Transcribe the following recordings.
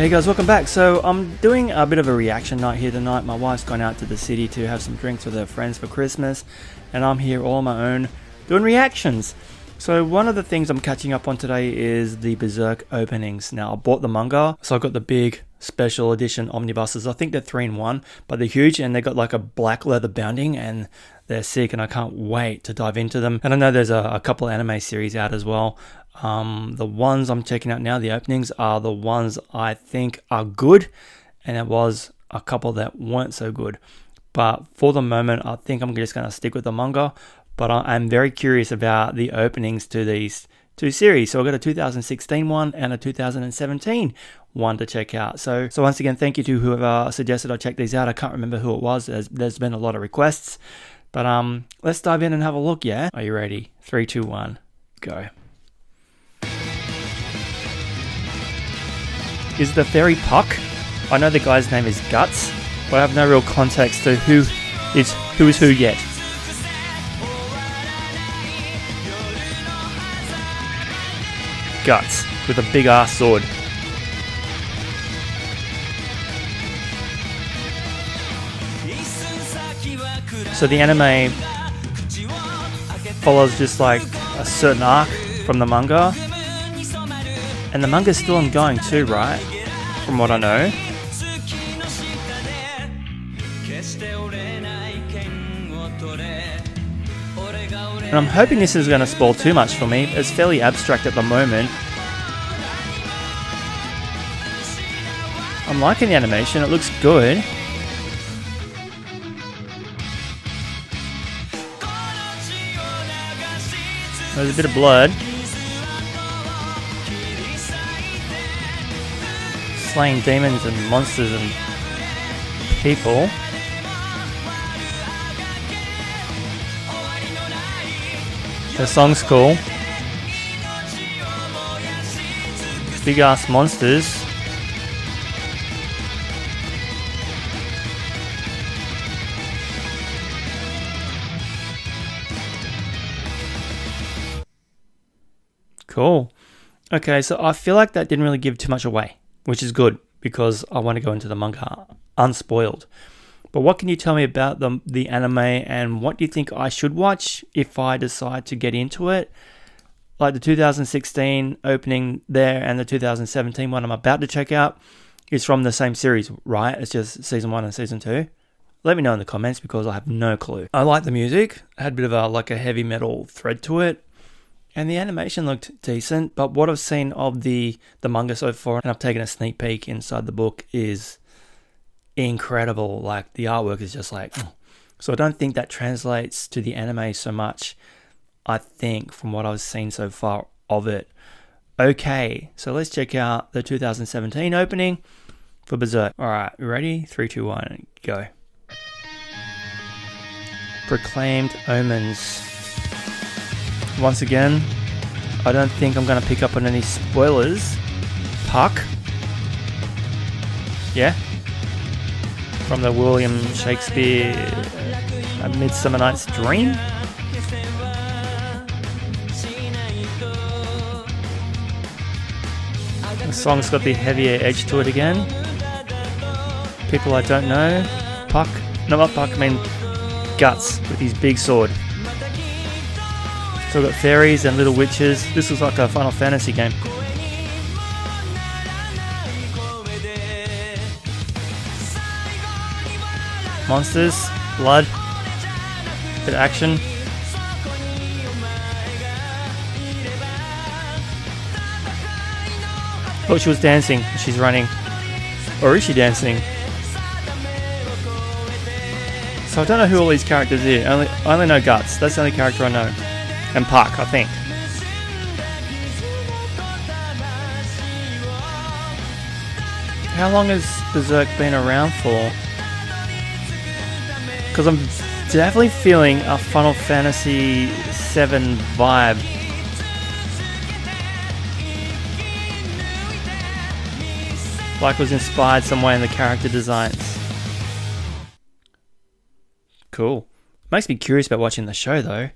Hey guys, welcome back. So I'm doing a bit of a reaction night here tonight. My wife's gone out to the city to have some drinks with her friends for Christmas, and I'm here all on my own doing reactions. So one of the things I'm catching up on today is the Berserk openings. Now I bought the manga, so I got the big special edition omnibuses. I think they're three in one, but they're huge and they've got like a black leather bounding and they're sick and I can't wait to dive into them. And I know there's a, a couple anime series out as well. Um, the ones I'm checking out now, the openings, are the ones I think are good, and it was a couple that weren't so good. But for the moment, I think I'm just going to stick with the manga. But I'm very curious about the openings to these two series. So I've got a 2016 one and a 2017 one to check out. So, so once again, thank you to whoever suggested I check these out. I can't remember who it was. There's, there's been a lot of requests. But um, let's dive in and have a look, yeah? Are you ready? Three, two, one, go. Is the fairy Puck? I know the guy's name is Guts, but I have no real context to who is who is who yet. Guts with a big ass sword. So the anime follows just like a certain arc from the manga. And the manga's still ongoing too, right? From what I know. And I'm hoping this is going to spoil too much for me. It's fairly abstract at the moment. I'm liking the animation, it looks good. There's a bit of blood. Slaying demons and monsters and people. The song's cool. Big ass monsters. Cool. Okay, so I feel like that didn't really give too much away, which is good because I want to go into the manga unspoiled. But what can you tell me about the the anime and what do you think I should watch if I decide to get into it? Like the 2016 opening there and the 2017 one I'm about to check out is from the same series, right? It's just season 1 and season 2. Let me know in the comments because I have no clue. I like the music. It had a bit of a like a heavy metal thread to it and the animation looked decent, but what I've seen of the the manga so far, and I've taken a sneak peek inside the book, is incredible. Like the artwork is just like, oh. so I don't think that translates to the anime so much. I think from what I've seen so far of it. Okay, so let's check out the 2017 opening for Berserk. All right, ready? Three, two, one, go. Proclaimed Omens. Once again, I don't think I'm going to pick up on any spoilers. Puck. Yeah. From the William Shakespeare Midsummer Night's Dream. The song's got the heavier edge to it again. People I don't know. Puck. No, not Puck, I mean Guts with his big sword. So we've got fairies and little witches. This looks like a Final Fantasy game. Monsters, blood, bit of action. Thought she was dancing. She's running. Or is she dancing? So I don't know who all these characters are. I only, I only know Guts. That's the only character I know and Puck, I think. How long has Berserk been around for? Because I'm definitely feeling a Final Fantasy VII vibe. Like was inspired some way in the character designs. Cool. Makes me curious about watching the show though.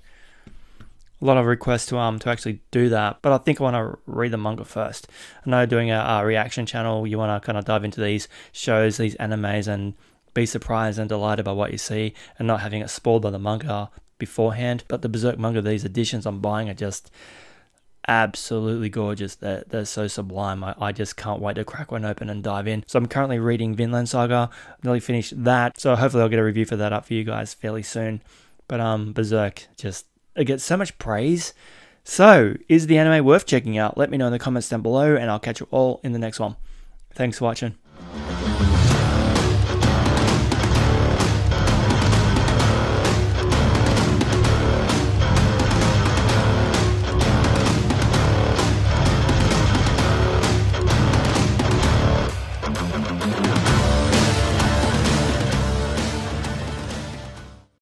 a lot of requests to um to actually do that, but I think I want to read the manga first. I know doing a, a reaction channel, you want to kind of dive into these shows, these animes, and be surprised and delighted by what you see, and not having it spoiled by the manga beforehand. But the Berserk manga, these editions I'm buying are just absolutely gorgeous. They're, they're so sublime. I, I just can't wait to crack one open and dive in. So I'm currently reading Vinland Saga. I've nearly finished that. So hopefully I'll get a review for that up for you guys fairly soon. But um, Berserk just it gets so much praise. So is the anime worth checking out? Let me know in the comments down below, and I'll catch you all in the next one. Thanks for watching.